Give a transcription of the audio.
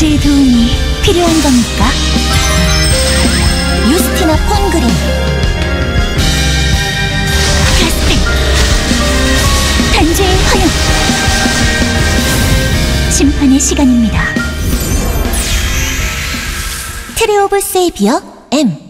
제 도움이 필요한 겁니까? 유스티나 폰 그림 가스펠 단죄의 화염 심판의 시간입니다. Tree of Savior M.